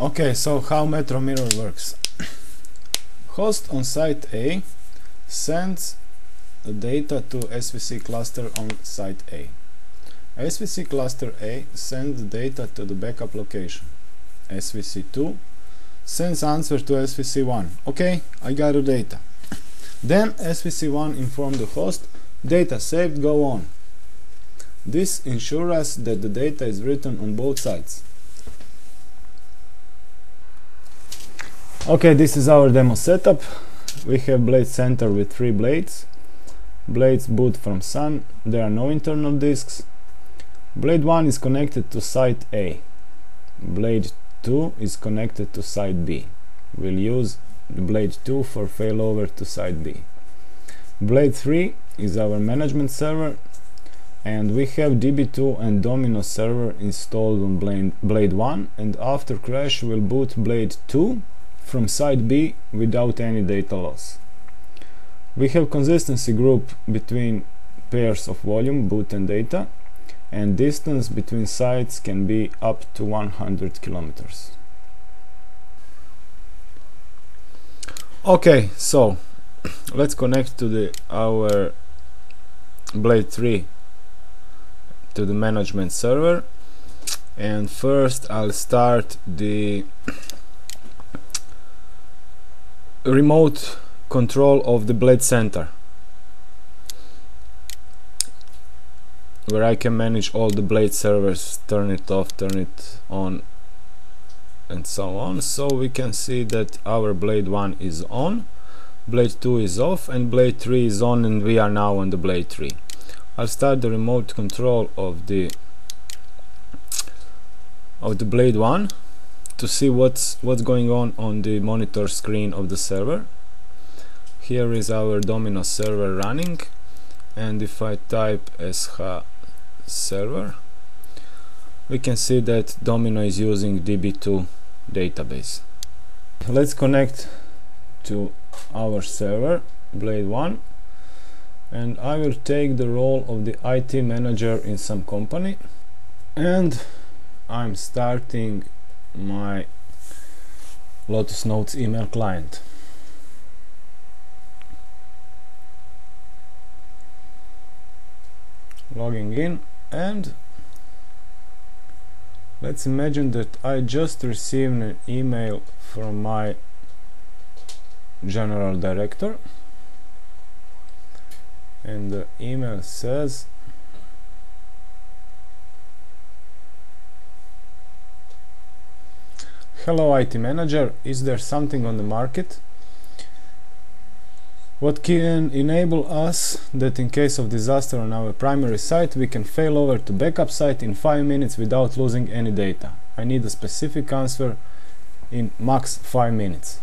Okay, so how Metro Mirror works. Host on site A sends the data to SVC cluster on site A. SVC cluster A sends the data to the backup location. SVC2 sends answer to SVC1. Okay, I got the data. Then SVC1 informs the host, data saved, go on. This ensures us that the data is written on both sides. Okay, this is our demo setup. We have blade center with three blades. Blades boot from SAN, there are no internal disks. Blade 1 is connected to site A. Blade 2 is connected to site B. We'll use blade 2 for failover to site B. Blade 3 is our management server and we have DB2 and Domino server installed on blade, blade 1 and after crash we'll boot blade 2 from site B without any data loss. We have consistency group between pairs of volume, boot and data and distance between sites can be up to 100 kilometers. Okay, so let's connect to the our blade 3 to the management server and first I'll start the remote control of the blade center where I can manage all the blade servers turn it off turn it on and so on. So we can see that our blade 1 is on blade 2 is off and blade 3 is on and we are now on the blade 3 I'll start the remote control of the of the blade 1 to see what's what's going on on the monitor screen of the server. Here is our domino server running and if I type sh server we can see that domino is using db2 database. Let's connect to our server blade 1 and I will take the role of the IT manager in some company. And I'm starting my Lotus Notes email client. Logging in and let's imagine that I just received an email from my general director and the email says Hello IT manager, is there something on the market? What can enable us that in case of disaster on our primary site we can fail over to backup site in 5 minutes without losing any data. I need a specific answer in max 5 minutes.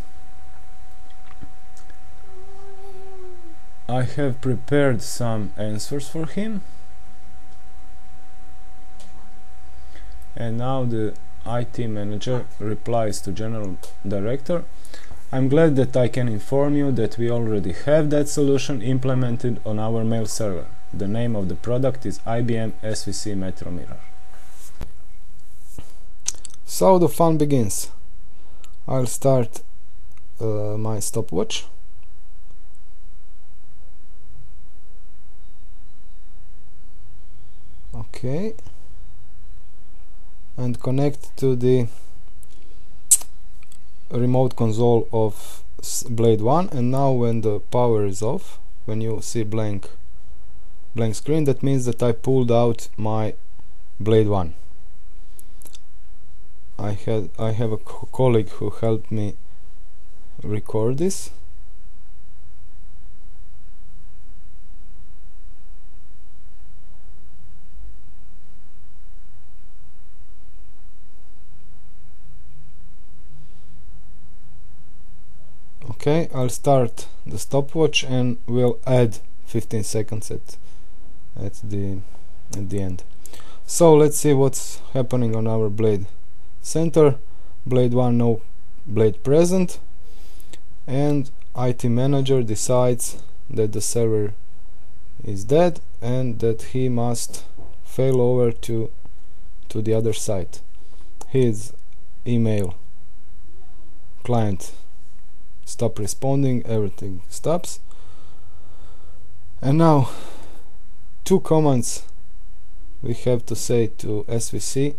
I have prepared some answers for him and now the IT manager replies to general director I'm glad that I can inform you that we already have that solution implemented on our mail server. The name of the product is IBM SVC Metro Mirror. So the fun begins. I'll start uh, my stopwatch okay and connect to the remote console of blade 1 and now when the power is off when you see blank blank screen that means that I pulled out my blade 1 I had I have a co colleague who helped me record this okay I'll start the stopwatch and we'll add 15 seconds at at the at the end. So let's see what's happening on our blade center. Blade 1 no blade present. And IT manager decides that the server is dead and that he must fail over to to the other site. His email client stop responding everything stops. And now two commands we have to say to SVC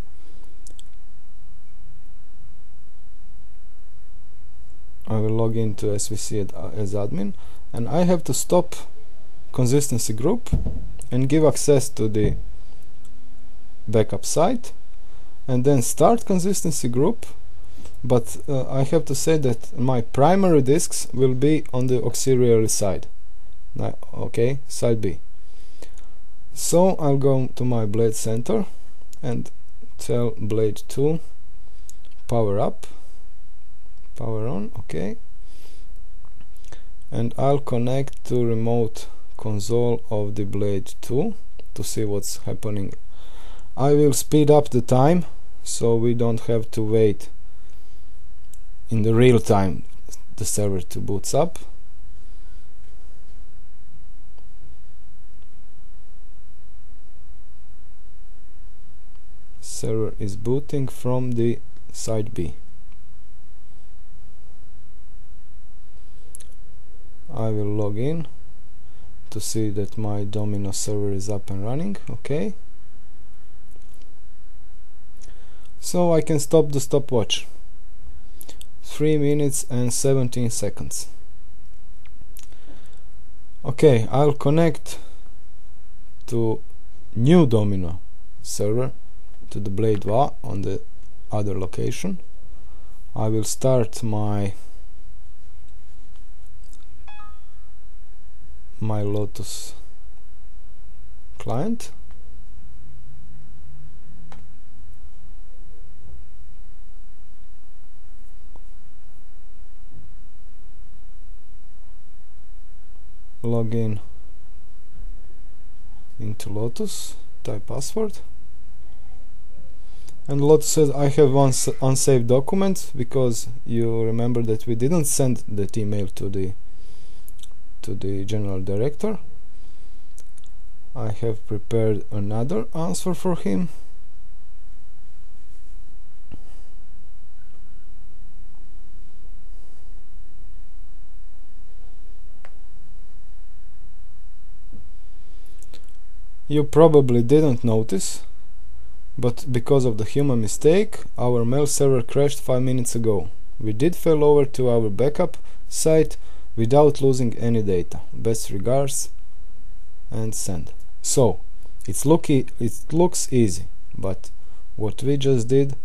I will log into SVC as admin and I have to stop consistency group and give access to the backup site and then start consistency group but uh, I have to say that my primary disks will be on the auxiliary side. Okay side B. So I'll go to my blade center and tell blade 2 power up power on okay. And I'll connect to remote console of the blade 2 to see what's happening. I will speed up the time so we don't have to wait in the real time the server to boots up. Server is booting from the side B. I will log in to see that my domino server is up and running okay. So I can stop the stopwatch 3 minutes and 17 seconds. Okay I'll connect to new domino server to the blade VA on the other location. I will start my my Lotus client log in into Lotus type password. And Lotus says I have one unsaved document because you remember that we didn't send that email to the to the general director. I have prepared another answer for him You probably didn't notice, but because of the human mistake, our mail server crashed 5 minutes ago. We did fail over to our backup site without losing any data. Best regards and send. So it's looky it looks easy, but what we just did,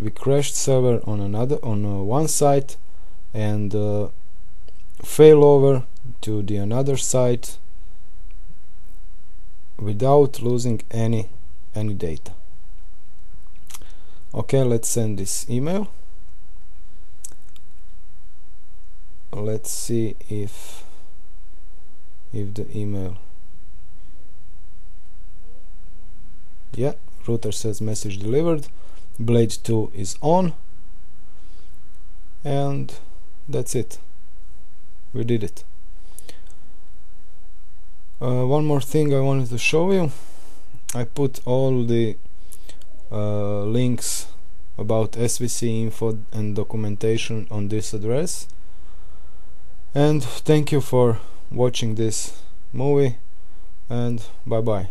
we crashed server on another on uh, one site and uh, fail over to the another site without losing any any data. Okay, let's send this email. let's see if if the email. Yeah router says message delivered. Blade 2 is on. And that's it. We did it uh, one more thing I wanted to show you. I put all the uh, links about SVC info and documentation on this address. And thank you for watching this movie and bye bye